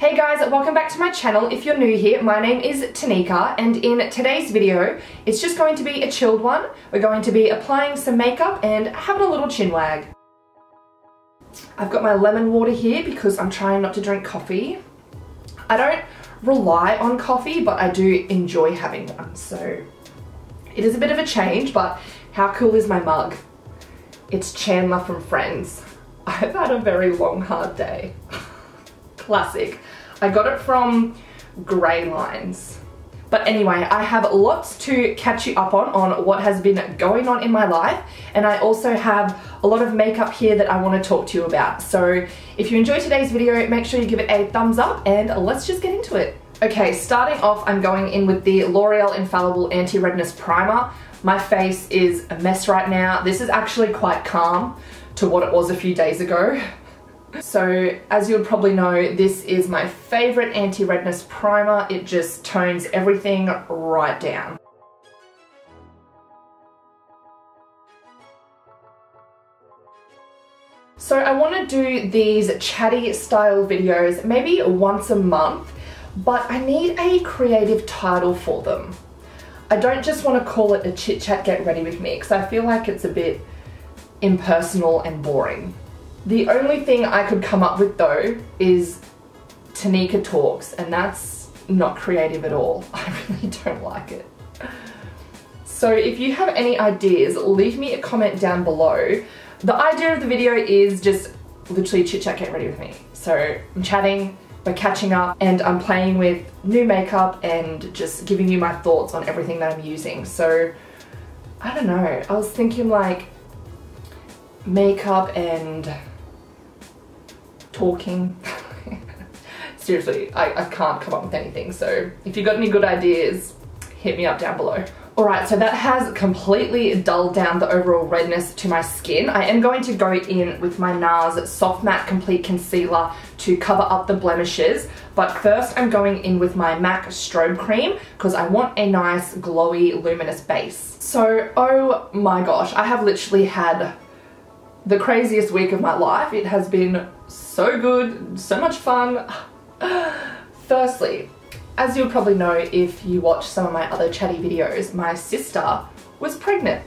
Hey guys, welcome back to my channel. If you're new here, my name is Tanika and in today's video, it's just going to be a chilled one. We're going to be applying some makeup and having a little chin wag. I've got my lemon water here because I'm trying not to drink coffee. I don't rely on coffee, but I do enjoy having one, so it is a bit of a change, but how cool is my mug? It's Chandler from Friends. I've had a very long, hard day. Classic. I got it from Grey Lines. But anyway, I have lots to catch you up on, on what has been going on in my life. And I also have a lot of makeup here that I want to talk to you about. So if you enjoyed today's video, make sure you give it a thumbs up and let's just get into it. Okay, starting off, I'm going in with the L'Oreal Infallible Anti-Redness Primer. My face is a mess right now. This is actually quite calm to what it was a few days ago. So as you would probably know, this is my favorite anti-redness primer. It just tones everything right down. So I want to do these chatty style videos maybe once a month, but I need a creative title for them. I don't just want to call it a chit chat get ready with me because I feel like it's a bit impersonal and boring. The only thing I could come up with though is Tanika Talks and that's not creative at all. I really don't like it. So if you have any ideas, leave me a comment down below. The idea of the video is just literally chit chat get ready with me. So I'm chatting, we're catching up and I'm playing with new makeup and just giving you my thoughts on everything that I'm using. So I don't know, I was thinking like makeup and talking. Seriously, I, I can't come up with anything. So if you've got any good ideas, hit me up down below. Alright, so that has completely dulled down the overall redness to my skin. I am going to go in with my NARS Soft Matte Complete Concealer to cover up the blemishes. But first I'm going in with my MAC Strobe Cream because I want a nice glowy luminous base. So, oh my gosh, I have literally had the craziest week of my life. It has been so good, so much fun. Firstly, as you'll probably know if you watch some of my other chatty videos, my sister was pregnant.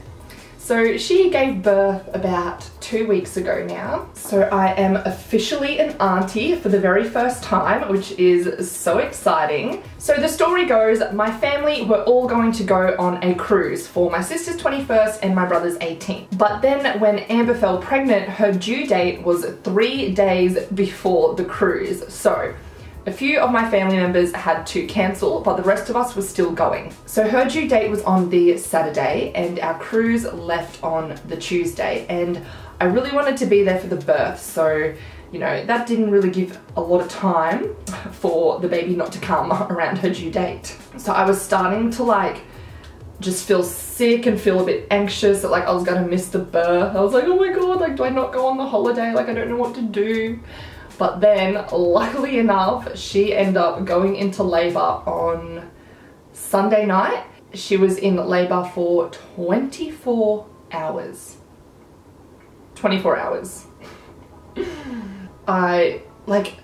So she gave birth about two weeks ago now. So I am officially an auntie for the very first time, which is so exciting. So the story goes, my family were all going to go on a cruise for my sister's 21st and my brother's 18th. But then when Amber fell pregnant, her due date was three days before the cruise. So a few of my family members had to cancel, but the rest of us were still going. So her due date was on the Saturday and our cruise left on the Tuesday. And I really wanted to be there for the birth, so you know, that didn't really give a lot of time for the baby not to come around her due date. So I was starting to like just feel sick and feel a bit anxious that like I was gonna miss the birth. I was like, oh my god, like do I not go on the holiday? Like I don't know what to do. But then, luckily enough, she ended up going into labor on Sunday night. She was in labor for 24 hours. 24 hours. I, like,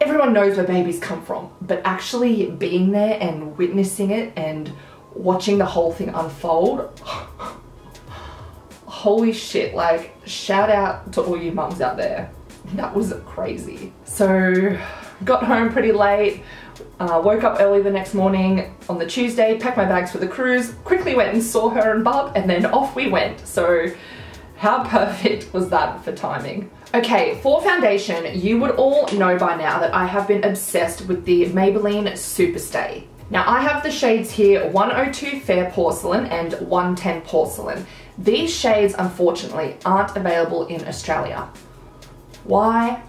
everyone knows where babies come from, but actually being there and witnessing it and watching the whole thing unfold, holy shit, like, shout out to all you mums out there that was crazy. So got home pretty late, uh, woke up early the next morning on the Tuesday, packed my bags for the cruise, quickly went and saw her and Bub, and then off we went. So how perfect was that for timing? Okay, for foundation, you would all know by now that I have been obsessed with the Maybelline Superstay. Now I have the shades here 102 Fair Porcelain and 110 Porcelain. These shades unfortunately aren't available in Australia. Why?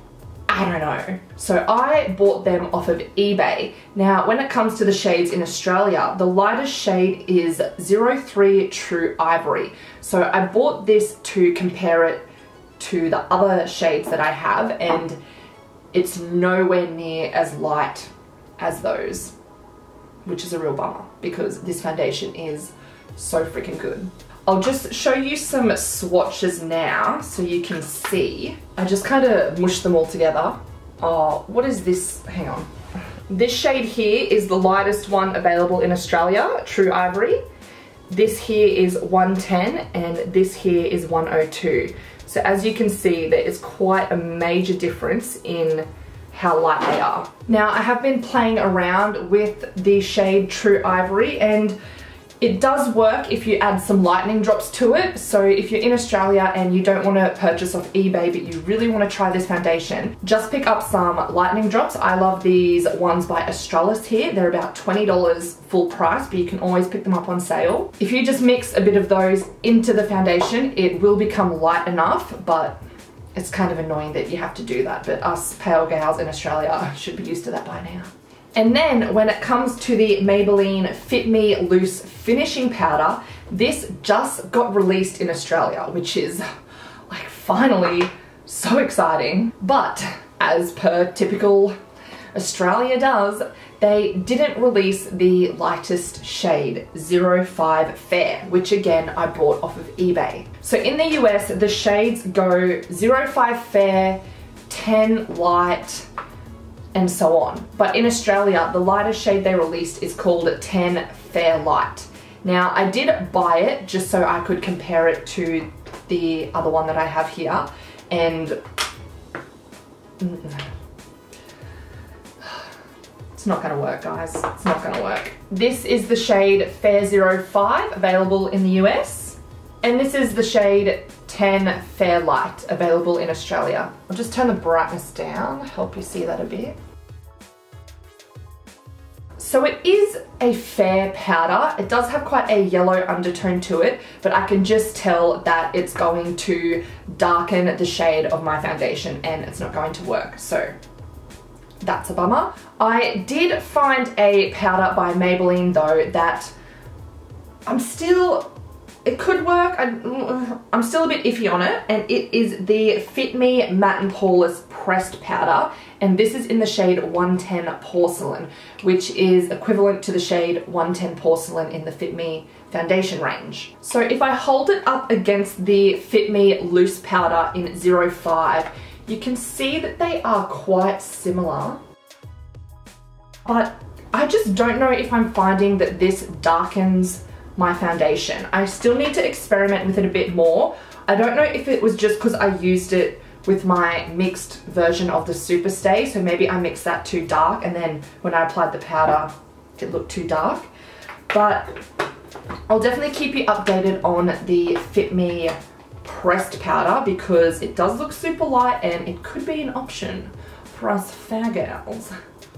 I don't know. So I bought them off of eBay. Now, when it comes to the shades in Australia, the lightest shade is 03 True Ivory. So I bought this to compare it to the other shades that I have and it's nowhere near as light as those, which is a real bummer because this foundation is so freaking good. I'll just show you some swatches now so you can see. I just kind of mushed them all together Oh, what is this? Hang on. This shade here is the lightest one available in Australia, True Ivory. This here is 110 and this here is 102. So as you can see, there is quite a major difference in how light they are. Now I have been playing around with the shade True Ivory and it does work if you add some lightning drops to it. So if you're in Australia and you don't want to purchase off eBay, but you really want to try this foundation, just pick up some lightning drops. I love these ones by Australis here. They're about $20 full price, but you can always pick them up on sale. If you just mix a bit of those into the foundation, it will become light enough, but it's kind of annoying that you have to do that. But us pale gals in Australia should be used to that by now. And then when it comes to the Maybelline Fit Me Loose Finishing Powder, this just got released in Australia, which is like finally so exciting. But as per typical Australia does, they didn't release the lightest shade, 05 Fair, which again I bought off of eBay. So in the US, the shades go 05 Fair, 10 Light, and so on. But in Australia, the lightest shade they released is called 10 Fair Light. Now, I did buy it just so I could compare it to the other one that I have here, and it's not gonna work, guys. It's not gonna work. This is the shade Fair 05, available in the US, and this is the shade 10 Fair Light, available in Australia. I'll just turn the brightness down, help you see that a bit. So it is a fair powder. It does have quite a yellow undertone to it, but I can just tell that it's going to darken the shade of my foundation and it's not going to work. So that's a bummer. I did find a powder by Maybelline though that I'm still it could work. I, am still a bit iffy on it and it is the Fit Me Matte and Poreless Pressed Powder and this is in the shade 110 Porcelain which is equivalent to the shade 110 Porcelain in the Fit Me foundation range. So if I hold it up against the Fit Me Loose Powder in 05 you can see that they are quite similar but I just don't know if I'm finding that this darkens my foundation. I still need to experiment with it a bit more. I don't know if it was just because I used it with my mixed version of the Superstay, so maybe I mixed that too dark and then when I applied the powder, it looked too dark. But I'll definitely keep you updated on the Fit Me pressed powder because it does look super light and it could be an option for us fair gals.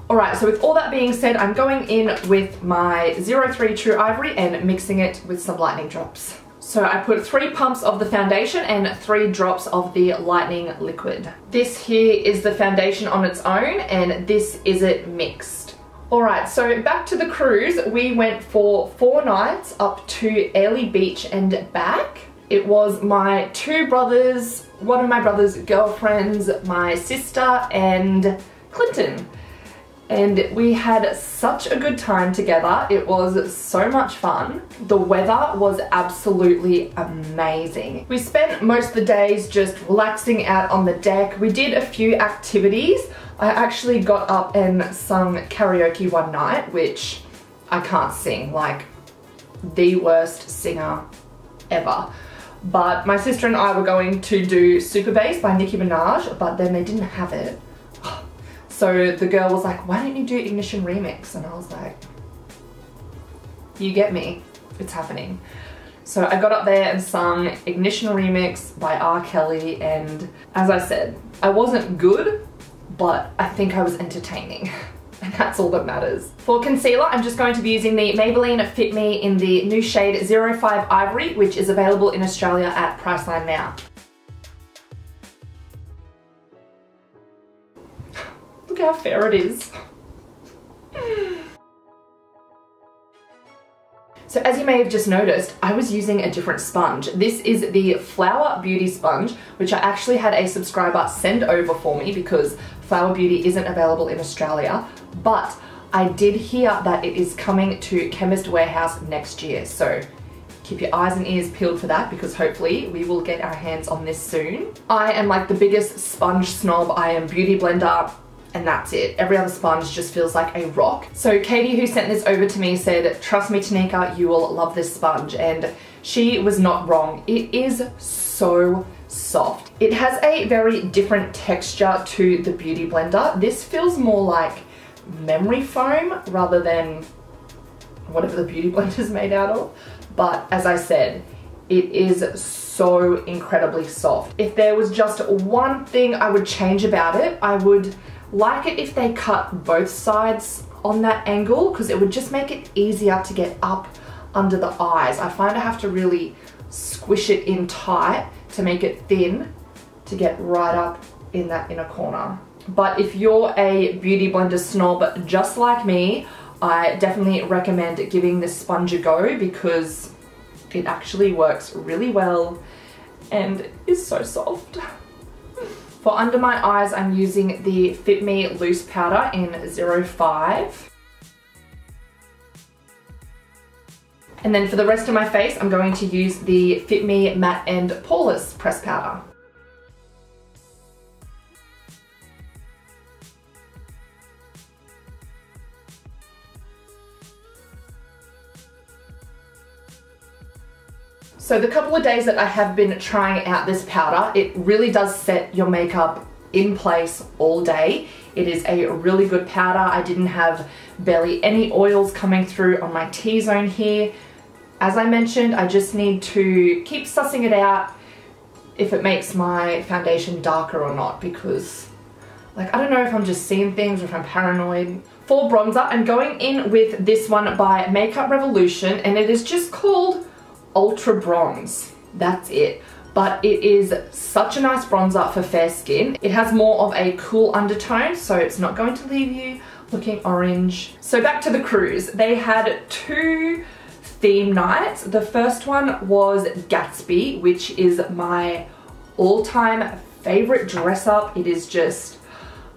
Alright, so with all that being said, I'm going in with my 03 True Ivory and mixing it with some lightning drops. So I put three pumps of the foundation and three drops of the lightning liquid. This here is the foundation on its own and this is it mixed. Alright, so back to the cruise. We went for four nights up to Airlie Beach and back. It was my two brothers, one of my brother's girlfriends, my sister and Clinton and we had such a good time together. It was so much fun. The weather was absolutely amazing. We spent most of the days just relaxing out on the deck. We did a few activities. I actually got up and sung karaoke one night, which I can't sing, like the worst singer ever. But my sister and I were going to do Super Bass by Nicki Minaj, but then they didn't have it. So the girl was like, why don't you do Ignition Remix? And I was like, you get me, it's happening. So I got up there and sung Ignition Remix by R. Kelly and as I said, I wasn't good, but I think I was entertaining. And that's all that matters. For concealer, I'm just going to be using the Maybelline Fit Me in the new shade 05 Ivory, which is available in Australia at Priceline now. How fair it is. So as you may have just noticed, I was using a different sponge. This is the Flower Beauty sponge, which I actually had a subscriber send over for me because Flower Beauty isn't available in Australia, but I did hear that it is coming to Chemist Warehouse next year. So keep your eyes and ears peeled for that because hopefully we will get our hands on this soon. I am like the biggest sponge snob. I am Beauty Blender and that's it. Every other sponge just feels like a rock. So Katie, who sent this over to me, said, trust me, Tanika, you will love this sponge. And she was not wrong. It is so soft. It has a very different texture to the Beauty Blender. This feels more like memory foam rather than whatever the Beauty Blender is made out of. But as I said, it is so incredibly soft. If there was just one thing I would change about it, I would like it if they cut both sides on that angle because it would just make it easier to get up under the eyes. I find I have to really squish it in tight to make it thin to get right up in that inner corner. But if you're a Beauty Blender snob just like me, I definitely recommend giving this sponge a go because it actually works really well and is so soft. For under my eyes, I'm using the Fit Me Loose Powder in 05. And then for the rest of my face, I'm going to use the Fit Me Matte and Poreless Press Powder. So the couple of days that I have been trying out this powder, it really does set your makeup in place all day. It is a really good powder. I didn't have barely any oils coming through on my T-zone here. As I mentioned, I just need to keep sussing it out if it makes my foundation darker or not because like I don't know if I'm just seeing things or if I'm paranoid. For bronzer, I'm going in with this one by Makeup Revolution and it is just called Ultra Bronze. That's it. But it is such a nice bronzer for fair skin. It has more of a cool undertone, so it's not going to leave you looking orange. So back to the cruise. They had two theme nights. The first one was Gatsby, which is my all-time favorite dress up. It is just,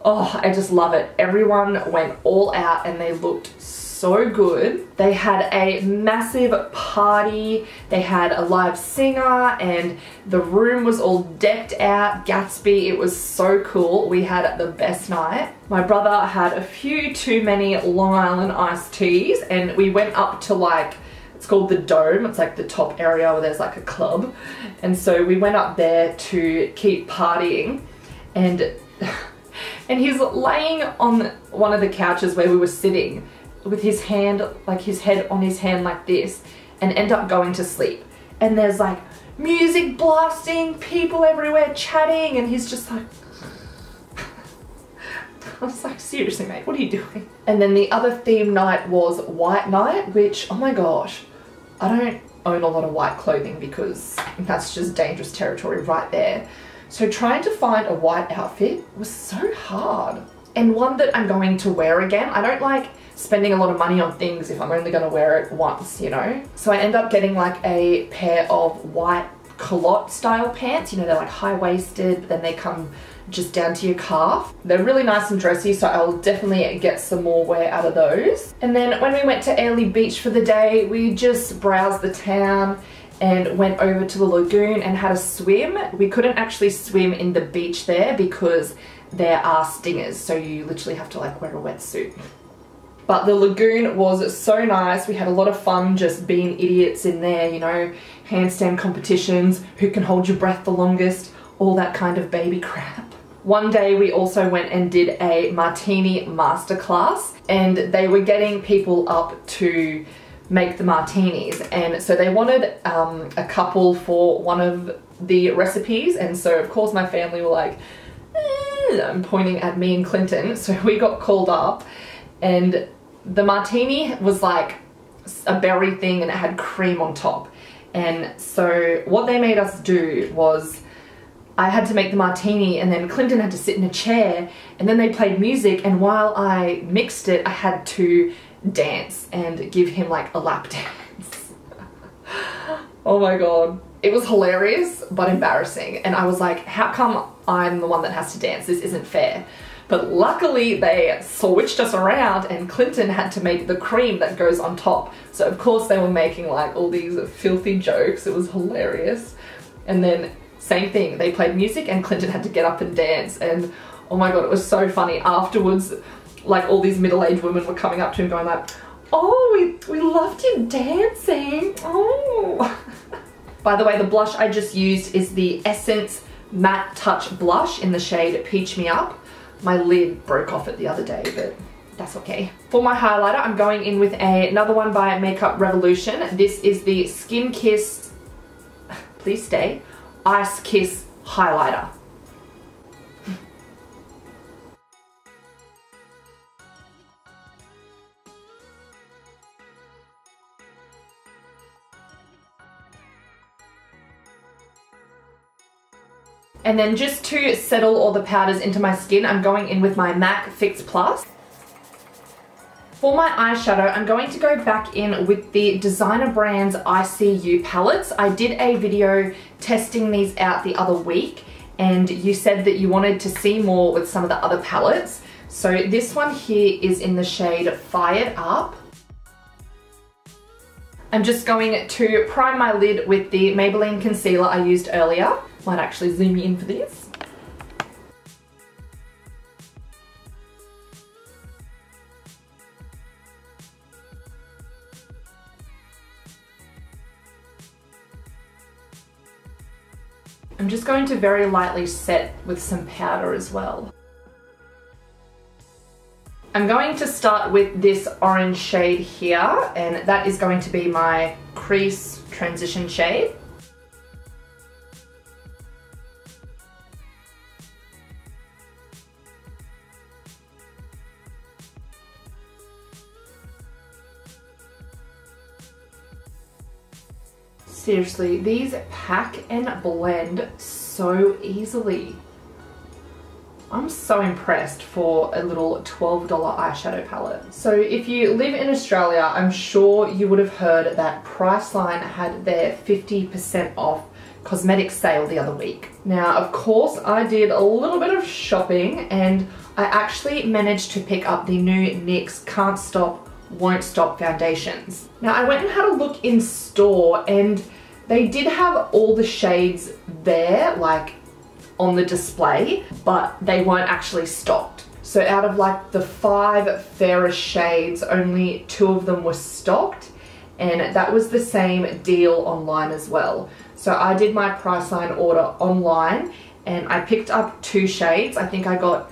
oh, I just love it. Everyone went all out and they looked so good. They had a massive party, they had a live singer and the room was all decked out, Gatsby, it was so cool. We had the best night. My brother had a few too many Long Island iced teas and we went up to like it's called the Dome. It's like the top area where there's like a club. And so we went up there to keep partying and and he's laying on one of the couches where we were sitting with his hand, like his head on his hand like this and end up going to sleep. And there's like music blasting, people everywhere chatting, and he's just like, I was like, seriously mate, what are you doing? And then the other theme night was white night, which, oh my gosh, I don't own a lot of white clothing because that's just dangerous territory right there. So trying to find a white outfit was so hard. And one that I'm going to wear again. I don't like spending a lot of money on things if I'm only gonna wear it once, you know? So I end up getting like a pair of white culotte style pants, you know, they're like high-waisted, then they come just down to your calf. They're really nice and dressy, so I'll definitely get some more wear out of those. And then when we went to Airlie Beach for the day, we just browsed the town and went over to the lagoon and had a swim. We couldn't actually swim in the beach there because there are stingers, so you literally have to like wear a wetsuit. But the lagoon was so nice. We had a lot of fun just being idiots in there, you know, handstand competitions, who can hold your breath the longest, all that kind of baby crap. One day we also went and did a martini masterclass and they were getting people up to make the martinis and so they wanted um, a couple for one of the recipes and so of course my family were like eh, I'm pointing at me and Clinton so we got called up and the martini was like a berry thing and it had cream on top. And so what they made us do was I had to make the martini and then Clinton had to sit in a chair and then they played music and while I mixed it I had to dance and give him like a lap dance. oh my god. It was hilarious but embarrassing and I was like how come I'm the one that has to dance? This isn't fair. But luckily they switched us around and Clinton had to make the cream that goes on top. So of course they were making like all these filthy jokes. It was hilarious. And then same thing, they played music and Clinton had to get up and dance and Oh my god, it was so funny. Afterwards, like all these middle-aged women were coming up to him going like, oh, we, we loved you dancing. Oh. By the way, the blush I just used is the Essence Matte Touch Blush in the shade Peach Me Up. My lid broke off it the other day, but that's okay. For my highlighter, I'm going in with a, another one by Makeup Revolution. This is the Skin Kiss, please stay, Ice Kiss Highlighter. And then just to settle all the powders into my skin, I'm going in with my MAC Fix Plus. For my eyeshadow, I'm going to go back in with the Designer Brands ICU palettes. I did a video testing these out the other week and you said that you wanted to see more with some of the other palettes. So this one here is in the shade Fired Up. I'm just going to prime my lid with the Maybelline concealer I used earlier. Might actually zoom in for this. I'm just going to very lightly set with some powder as well. I'm going to start with this orange shade here and that is going to be my crease transition shade. Seriously, these pack and blend so easily. I'm so impressed for a little $12 eyeshadow palette. So if you live in Australia, I'm sure you would have heard that Priceline had their 50% off cosmetic sale the other week. Now, of course, I did a little bit of shopping and I actually managed to pick up the new NYX Can't Stop, Won't Stop foundations. Now, I went and had a look in store and they did have all the shades there, like on the display, but they weren't actually stocked. So out of like the five fairest shades, only two of them were stocked and that was the same deal online as well. So I did my Priceline order online and I picked up two shades. I think I got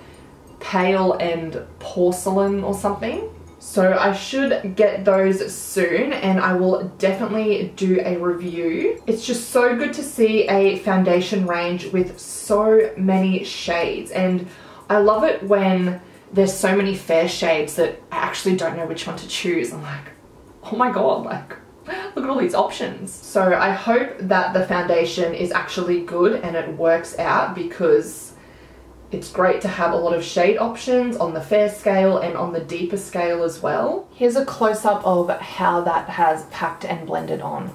pale and porcelain or something. So I should get those soon and I will definitely do a review. It's just so good to see a foundation range with so many shades and I love it when there's so many fair shades that I actually don't know which one to choose. I'm like, oh my god, like look at all these options. So I hope that the foundation is actually good and it works out because it's great to have a lot of shade options on the fair scale and on the deeper scale as well. Here's a close-up of how that has packed and blended on.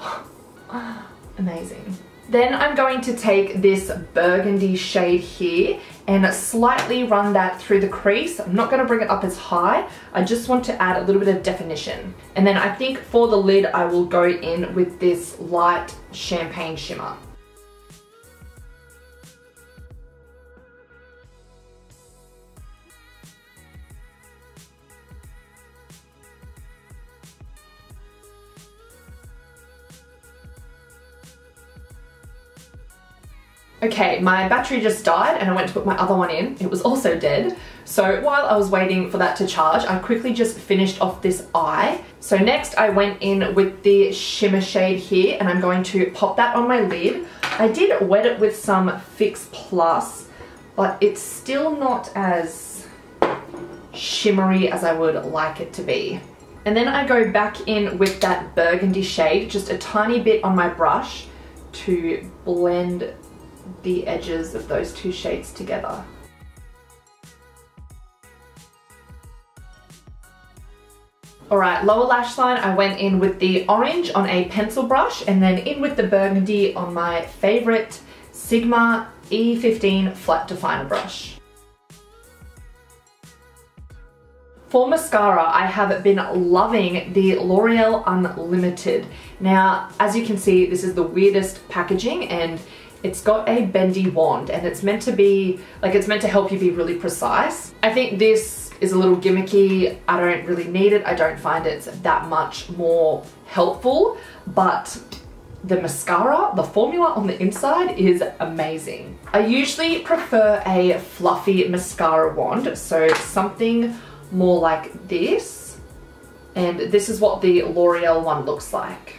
Amazing. Then I'm going to take this burgundy shade here and slightly run that through the crease. I'm not going to bring it up as high. I just want to add a little bit of definition. And then I think for the lid, I will go in with this light champagne shimmer. Okay, my battery just died and I went to put my other one in. It was also dead. So while I was waiting for that to charge, I quickly just finished off this eye. So next I went in with the shimmer shade here and I'm going to pop that on my lid. I did wet it with some Fix Plus, but it's still not as shimmery as I would like it to be. And then I go back in with that burgundy shade, just a tiny bit on my brush to blend the edges of those two shades together. Alright, lower lash line, I went in with the orange on a pencil brush and then in with the burgundy on my favourite Sigma E15 flat definer brush. For mascara, I have been loving the L'Oreal Unlimited. Now, as you can see, this is the weirdest packaging and It's got a bendy wand and it's meant to be, like it's meant to help you be really precise. I think this is a little gimmicky. I don't really need it. I don't find it's that much more helpful, but the mascara, the formula on the inside is amazing. I usually prefer a fluffy mascara wand, so something more like this. And this is what the L'Oreal one looks like.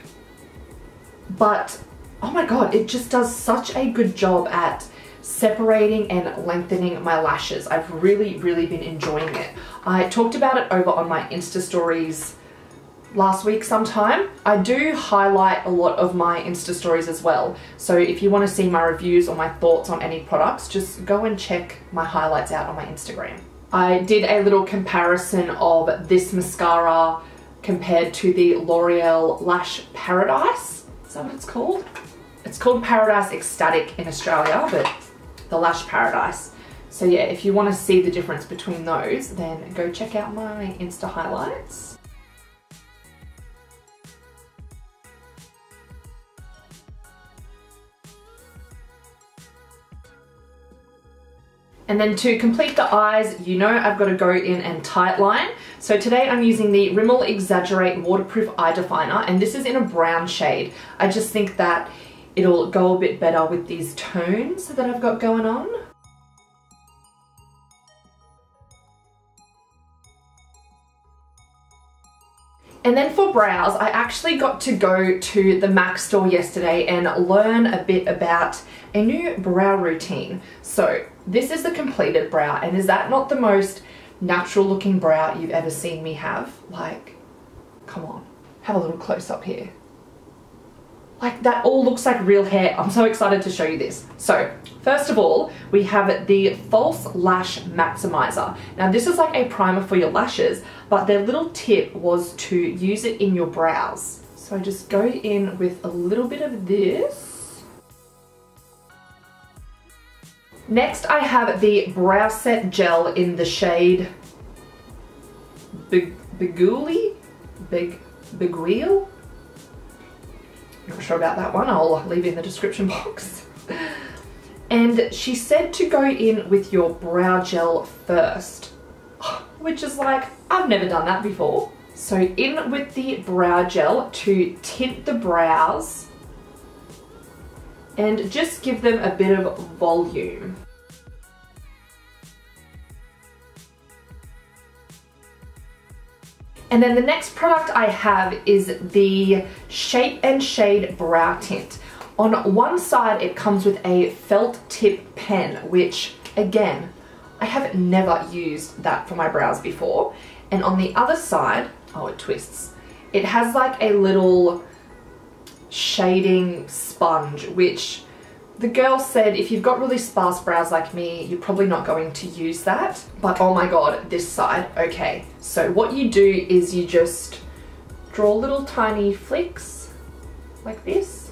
But, oh my god, it just does such a good job at separating and lengthening my lashes. I've really, really been enjoying it. I talked about it over on my Insta stories last week sometime. I do highlight a lot of my Insta stories as well. So if you want to see my reviews or my thoughts on any products, just go and check my highlights out on my Instagram. I did a little comparison of this mascara compared to the L'Oreal Lash Paradise. Is that what it's called? It's called Paradise Extatic in Australia, but the Lash Paradise. So yeah, if you want to see the difference between those, then go check out my Insta highlights. And then to complete the eyes, you know I've got to go in and tight line. So today I'm using the Rimmel Exaggerate Waterproof Eye Definer and this is in a brown shade. I just think that it'll go a bit better with these tones that I've got going on. And then for brows, I actually got to go to the MAC store yesterday and learn a bit about a new brow routine. So this is the completed brow and is that not the most natural looking brow you've ever seen me have? Like, come on, have a little close up here. Like that all looks like real hair. I'm so excited to show you this. So first of all, we have the False Lash Maximizer. Now this is like a primer for your lashes, but their little tip was to use it in your brows. So I just go in with a little bit of this. Next I have the Brow Set Gel in the shade Big Biguli? Big Biguile? Not sure about that one, I'll leave in the description box. and she said to go in with your brow gel first, which is like, I've never done that before. So in with the brow gel to tint the brows and just give them a bit of volume. And then the next product I have is the Shape and Shade Brow Tint. On one side, it comes with a felt tip pen, which again, I have never used that for my brows before. And on the other side, oh, it twists. It has like a little shading sponge, which the girl said if you've got really sparse brows like me, you're probably not going to use that. But oh my god, this side, okay. So what you do is you just draw little tiny flicks like this.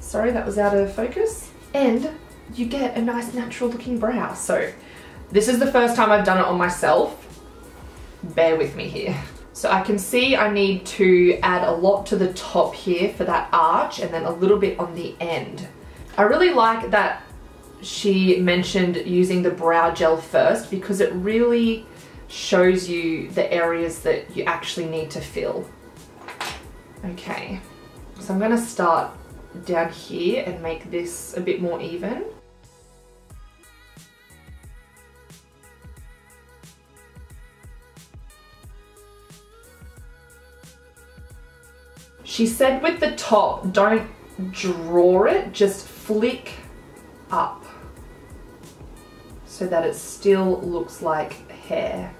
Sorry, that was out of focus. And you get a nice natural looking brow. So this is the first time I've done it on myself. Bear with me here. So I can see I need to add a lot to the top here for that arch and then a little bit on the end. I really like that she mentioned using the brow gel first because it really shows you the areas that you actually need to fill. Okay, so I'm gonna start down here and make this a bit more even. She said with the top, don't draw it, just flick up so that it still looks like hair.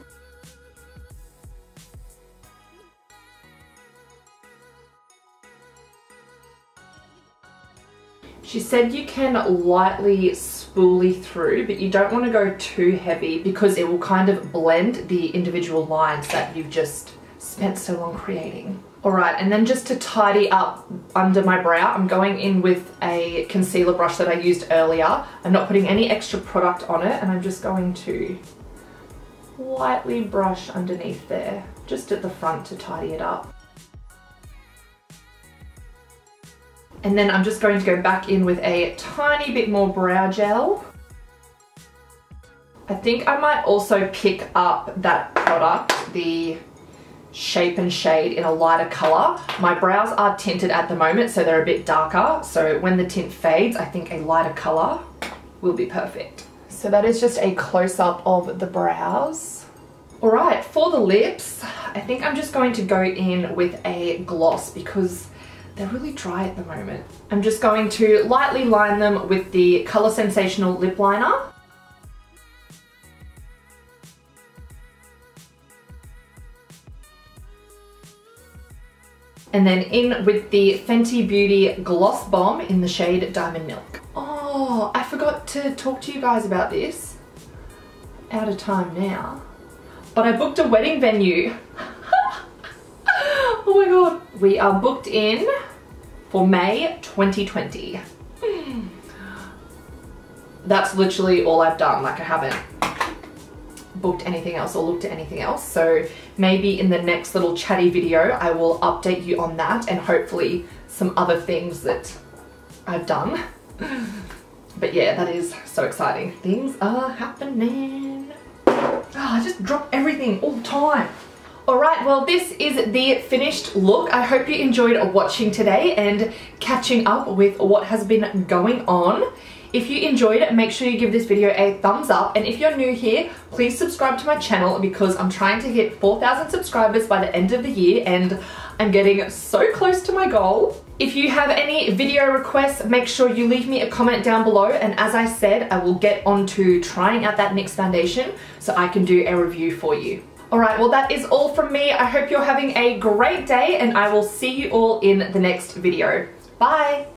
She said you can lightly spoolie through, but you don't want to go too heavy because it will kind of blend the individual lines that you've just spent so long creating. All right, and then just to tidy up under my brow, I'm going in with a concealer brush that I used earlier. I'm not putting any extra product on it, and I'm just going to lightly brush underneath there, just at the front to tidy it up. And then I'm just going to go back in with a tiny bit more brow gel. I think I might also pick up that product, the Shape and Shade in a lighter color. My brows are tinted at the moment, so they're a bit darker. So when the tint fades, I think a lighter color will be perfect. So that is just a close-up of the brows. All right, for the lips, I think I'm just going to go in with a gloss because they're really dry at the moment. I'm just going to lightly line them with the Colour Sensational Lip Liner. And then in with the Fenty Beauty Gloss Bomb in the shade Diamond Milk. Oh, I forgot to talk to you guys about this. Out of time now. But I booked a wedding venue. oh my god. We are booked in for May 2020. Hmm. That's literally all I've done. Like I haven't booked anything else or looked at anything else. So maybe in the next little chatty video, I will update you on that and hopefully some other things that I've done. But yeah, that is so exciting. Things are happening. Oh, I just drop everything all the time. Alright, well this is the finished look. I hope you enjoyed watching today and catching up with what has been going on. If you enjoyed it, make sure you give this video a thumbs up. And if you're new here, please subscribe to my channel because I'm trying to hit 4,000 subscribers by the end of the year and I'm getting so close to my goal. If you have any video requests, make sure you leave me a comment down below. And as I said, I will get on to trying out that NYX foundation so I can do a review for you. Alright, well that is all from me. I hope you're having a great day and I will see you all in the next video. Bye!